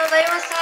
とうございました。